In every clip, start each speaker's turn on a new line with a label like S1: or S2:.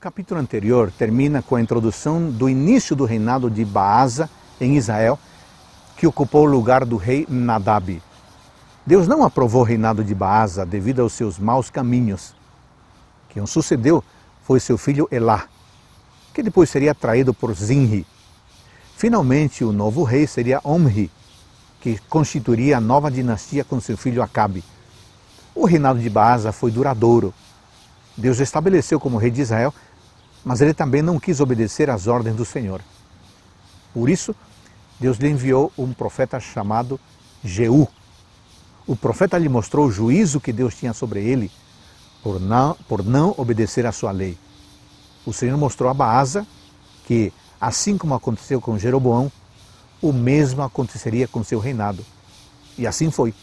S1: capítulo anterior termina com a introdução do início do reinado de Baasa em Israel, que ocupou o lugar do rei Nadab. Deus não aprovou o reinado de Baasa devido aos seus maus caminhos. Quem o sucedeu foi seu filho Elá, que depois seria traído por Zinri. Finalmente, o novo rei seria Omri, que constituiria a nova dinastia com seu filho Acabe. O reinado de Baasa foi duradouro. Deus estabeleceu como rei de Israel, mas ele também não quis obedecer às ordens do Senhor. Por isso, Deus lhe enviou um profeta chamado Jeú. O profeta lhe mostrou o juízo que Deus tinha sobre ele por não, por não obedecer à sua lei. O Senhor mostrou a Baasa que, assim como aconteceu com Jeroboão, o mesmo aconteceria com seu reinado. E assim foi.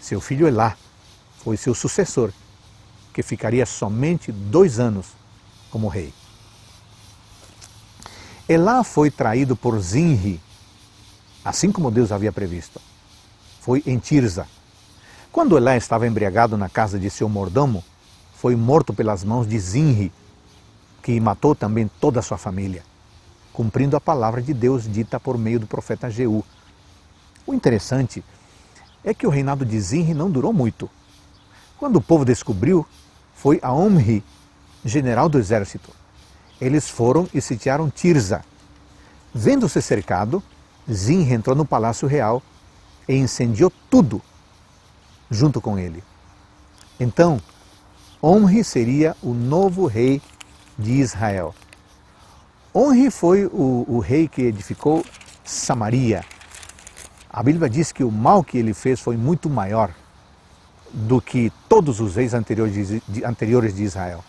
S1: Seu filho Elá foi seu sucessor, que ficaria somente dois anos como rei. Elá foi traído por Zinri, assim como Deus havia previsto. Foi em Tirza. Quando Elá estava embriagado na casa de seu mordomo, foi morto pelas mãos de Zinri, que matou também toda a sua família, cumprindo a palavra de Deus dita por meio do profeta Jeú. O interessante é que o reinado de Zinri não durou muito. Quando o povo descobriu, foi a Omri, general do exército. Eles foram e sitiaram Tirza. Vendo-se cercado, Zinri entrou no palácio real e incendiou tudo junto com ele. Então, Omri seria o novo rei de Israel. Onri foi o, o rei que edificou Samaria. A Bíblia diz que o mal que ele fez foi muito maior do que todos os reis anteriores de, Israel.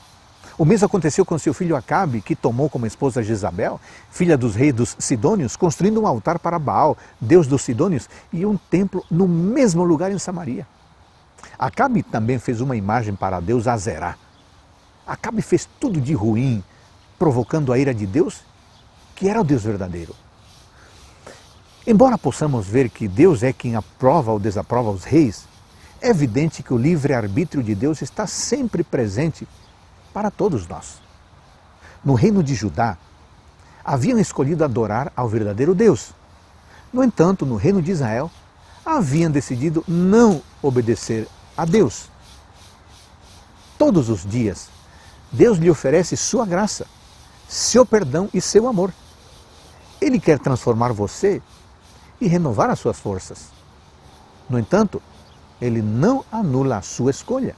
S1: O mesmo aconteceu com seu filho Acabe, que tomou como esposa Jezabel, filha dos reis dos Sidônios, construindo um altar para Baal, deus dos Sidônios, e um templo no mesmo lugar em Samaria. Acabe também fez uma imagem para Deus Azerá, Acabe fez tudo de ruim, provocando a ira de Deus, que era o Deus verdadeiro. Embora possamos ver que Deus é quem aprova ou desaprova os reis, é evidente que o livre-arbítrio de Deus está sempre presente para todos nós. No reino de Judá, haviam escolhido adorar ao verdadeiro Deus. No entanto, no reino de Israel, haviam decidido não obedecer a Deus. Todos os dias, Deus lhe oferece sua graça, seu perdão e seu amor. Ele quer transformar você e renovar as suas forças. No entanto, ele não anula a sua escolha.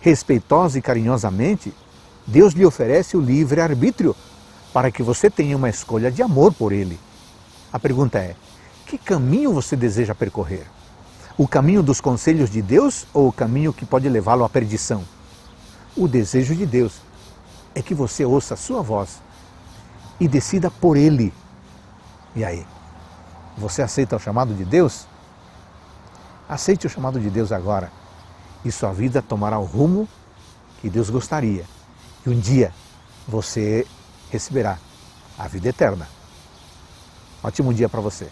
S1: Respeitosa e carinhosamente, Deus lhe oferece o livre arbítrio para que você tenha uma escolha de amor por ele. A pergunta é: que caminho você deseja percorrer? O caminho dos conselhos de Deus ou o caminho que pode levá-lo à perdição? O desejo de Deus é que você ouça a sua voz e decida por Ele. E aí? Você aceita o chamado de Deus? Aceite o chamado de Deus agora e sua vida tomará o rumo que Deus gostaria. E um dia você receberá a vida eterna. Ótimo dia para você.